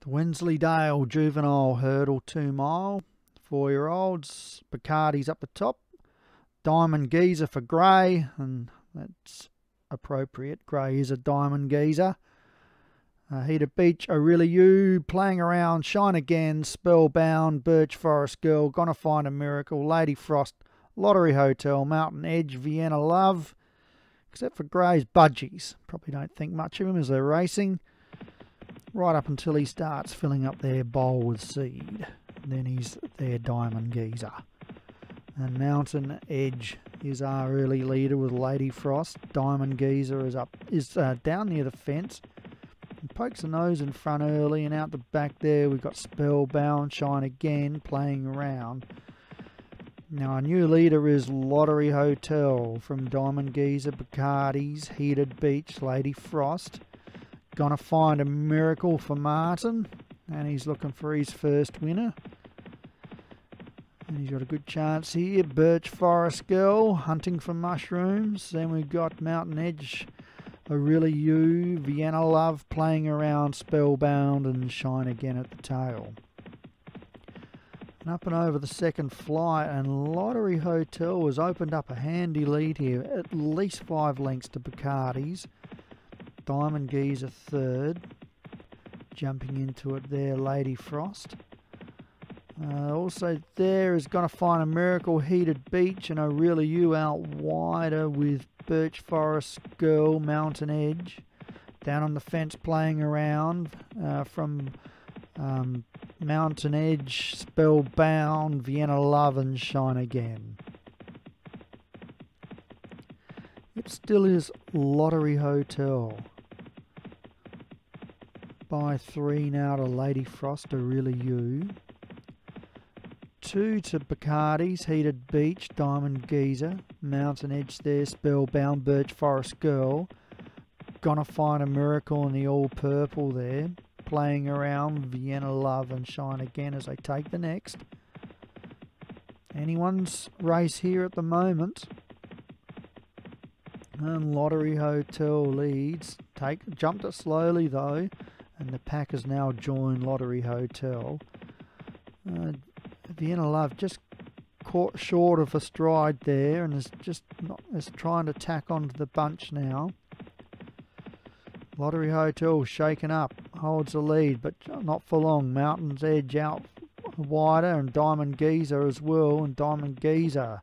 The Wensleydale Juvenile Hurdle 2 mile. Four year olds. Bacardi's up the top. Diamond Geezer for Gray, and that's appropriate. Gray is a diamond geezer. Uh, Heated Beach, O'Reilly You, playing around, Shine Again, Spellbound, Birch Forest Girl, Gonna Find a Miracle, Lady Frost, Lottery Hotel, Mountain Edge, Vienna Love, except for Gray's Budgies. Probably don't think much of him as they're racing. Right up until he starts filling up their bowl with seed. Then he's their Diamond Geezer. And Mountain Edge is our early leader with Lady Frost. Diamond Geezer is up is uh, down near the fence. And pokes the nose in front early and out the back there we've got Spellbound Shine Again playing around. Now our new leader is Lottery Hotel from Diamond Geezer, Bacardi's, Heated Beach, Lady Frost. Gonna find a miracle for Martin and he's looking for his first winner. And he's got a good chance here. Birch Forest Girl hunting for mushrooms. Then we've got Mountain Edge, O'Reilly You, Vienna Love playing around Spellbound and Shine Again at the tail. And up and over the second flight, and Lottery Hotel has opened up a handy lead here, at least five lengths to Bacardi's. Diamond Geezer third. Jumping into it there, Lady Frost. Uh, also there is to find a Miracle Heated Beach and O'Reilly You out wider with Birch Forest Girl Mountain Edge. Down on the fence playing around uh, from um, Mountain Edge, Spellbound, Vienna Love and Shine Again. It still is Lottery Hotel. By three now to Lady Frost, really You two to Bacardi's, Heated Beach, Diamond Geezer, Mountain Edge there, Spellbound, Birch Forest Girl. Gonna find a miracle in the all purple there. Playing around Vienna Love and Shine Again as they take the next. Anyone's race here at the moment. And Lottery Hotel leads. Take jumped it slowly though, and the pack has now joined Lottery Hotel. Uh, Vienna Love just caught short of a stride there and is just not is trying to tack onto the bunch now. Lottery Hotel shaken up, holds the lead, but not for long. Mountain's Edge out wider and Diamond Geezer as well, and Diamond Geezer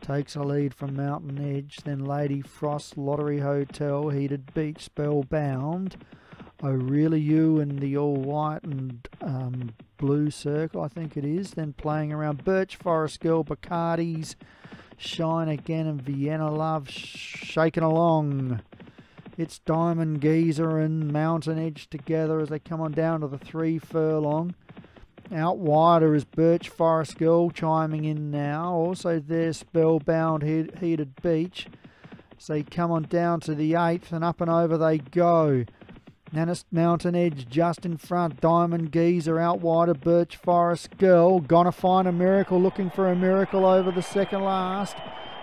takes a lead from Mountain Edge. Then Lady Frost, Lottery Hotel, Heated Beach, Spellbound. O'Reilly You and the all white and um, blue circle, I think it is. Then playing around Birch Forest Girl, Bacardi's, Shine Again, and Vienna Love shaking along. It's Diamond Geezer and Mountain Edge together as they come on down to the three furlong. Out wider is Birch Forest Girl chiming in now. Also there Spellbound Heated Beach. So come on down to the eighth and up and over they go. Nannis Mountain Edge just in front. Diamond Geezer out wide of Birch Forest Girl. Gonna find a miracle, looking for a miracle over the second last.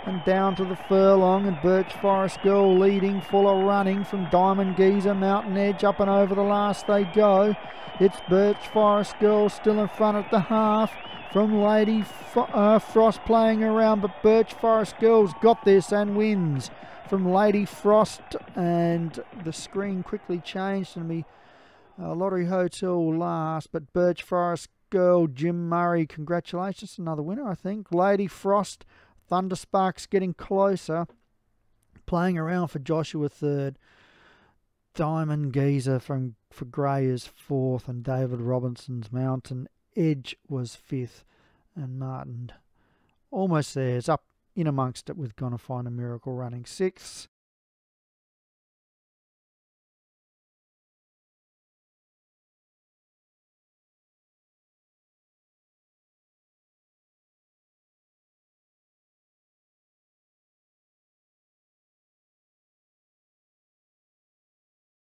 And down to the furlong and Birch Forest Girl leading, full of running from Diamond Geezer, Mountain Edge up and over the last they go. It's Birch Forest Girl still in front at the half from Lady uh, Frost playing around, but Birch Forest Girls got this and wins from Lady Frost, and the screen quickly changed and me uh, Lottery Hotel last, but Birch Forest Girl, Jim Murray, congratulations, another winner, I think. Lady Frost, Thundersparks getting closer, playing around for Joshua third. Diamond Geezer from for Gray is fourth, and David Robinson's Mountain Edge was fifth, and Martin almost there is up in amongst it with Gonna Find a Miracle running sixth.